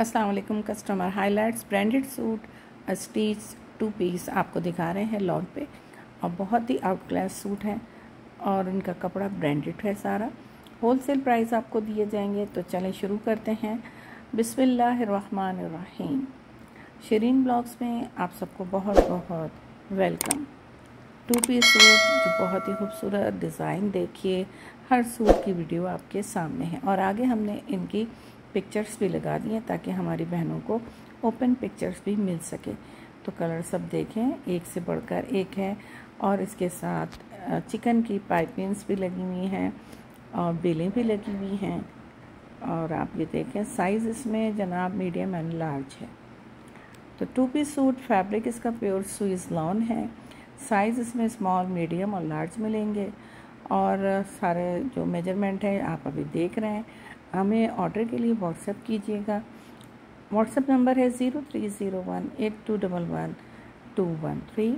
अस्सलाम वालेकुम customer highlights, branded suit stitch, two piece आपको दिखा रहे हैं लॉन पे। और बहुत ही आउट क्लास सूट है और इनका कपड़ा ब्रांडेड है सारा। होलसेल प्राइस आपको दिए जाएँगे तो चलें शुरू करते हैं। बिस्मिल्लाहिर्रहमानिर्रहीम। शरीन ब्लॉग्स में आप सबको बहुत बहुत वेलकम टू पीस सूट, जो बहुत ही खूबसूरत डिज़ाइन देखिए, हर सूट की वीडियो आपके सामने है। और आगे हमने इनकी पिक्चर्स भी लगा दिए ताकि हमारी बहनों को ओपन पिक्चर्स भी मिल सके। तो कलर सब देखें, एक से बढ़कर एक है और इसके साथ चिकन की पाइपिंग्स भी लगी हुई हैं और बेलें भी लगी हुई हैं। और आप ये देखें साइज़ इसमें जनाब मीडियम एंड लार्ज है। तो टू पीस सूट फैब्रिक इसका प्योर सुइज लॉन है। साइज़ इसमें स्मॉल मीडियम और लार्ज मिलेंगे। और सारे जो मेज़रमेंट है, आप अभी देख रहे हैं। हमें ऑर्डर के लिए व्हाट्सएप कीजिएगा। व्हाट्सएप नंबर है zero three zero one eight two double one two one three